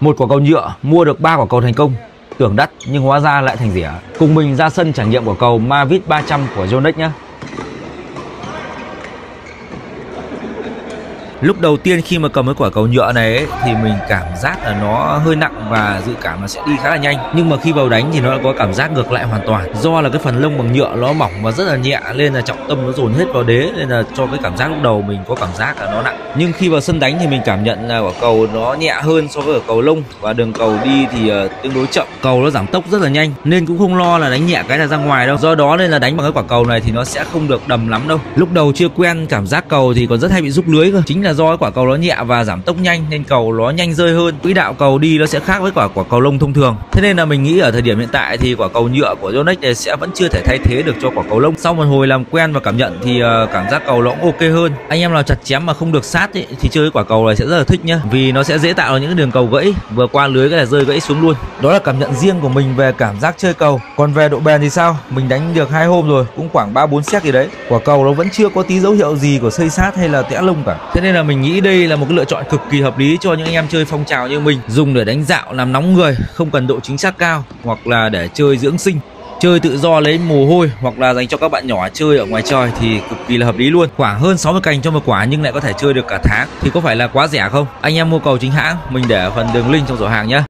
Một quả cầu nhựa, mua được 3 quả cầu thành công. Tưởng đắt, nhưng hóa ra lại thành rỉa Cùng mình ra sân trải nghiệm quả cầu Mavic 300 của Yonex nhé. Lúc đầu tiên khi mà cầm cái quả cầu nhựa này ấy, thì mình cảm giác là nó hơi nặng và dự cảm là sẽ đi khá là nhanh. Nhưng mà khi vào đánh thì nó có cảm giác ngược lại hoàn toàn. Do là cái phần lông bằng nhựa nó mỏng và rất là nhẹ nên là trọng tâm nó dồn hết vào đế nên là cho cái cảm giác lúc đầu mình có cảm giác là nó nặng. Nhưng khi vào sân đánh thì mình cảm nhận là quả cầu nó nhẹ hơn so với quả cầu lông và đường cầu đi thì uh, tương đối chậm. Cầu nó giảm tốc rất là nhanh nên cũng không lo là đánh nhẹ cái là ra ngoài đâu. Do đó nên là đánh bằng cái quả cầu này thì nó sẽ không được đầm lắm đâu. Lúc đầu chưa quen cảm giác cầu thì còn rất hay bị rút lưới cơ. Chính là là do cái quả cầu nó nhẹ và giảm tốc nhanh nên cầu nó nhanh rơi hơn. Quỹ đạo cầu đi nó sẽ khác với quả quả cầu lông thông thường. Thế nên là mình nghĩ ở thời điểm hiện tại thì quả cầu nhựa của Yonex này sẽ vẫn chưa thể thay thế được cho quả cầu lông. Sau một hồi làm quen và cảm nhận thì ờ, cảm giác cầu nó cũng ok hơn. Anh em nào chặt chém mà không được sát ấy, thì chơi quả cầu này sẽ rất là thích nhá. Vì nó sẽ dễ tạo ra những đường cầu gãy vừa qua lưới cái là rơi gãy xuống luôn. Đó là cảm nhận riêng của mình về cảm giác chơi cầu. Còn về độ bền thì sao? Mình đánh được hai hôm rồi cũng khoảng ba bốn xét gì đấy. Quả cầu nó vẫn chưa có tí dấu hiệu gì của xây sát hay là tẽ lông cả. Thế nên là mình nghĩ đây là một cái lựa chọn cực kỳ hợp lý cho những anh em chơi phong trào như mình. Dùng để đánh dạo, làm nóng người, không cần độ chính xác cao, hoặc là để chơi dưỡng sinh, chơi tự do lấy mồ hôi, hoặc là dành cho các bạn nhỏ chơi ở ngoài trời thì cực kỳ là hợp lý luôn. Khoảng hơn 60 cành cho một quả nhưng lại có thể chơi được cả tháng. Thì có phải là quá rẻ không? Anh em mua cầu chính hãng, mình để phần đường link trong giỏ hàng nhé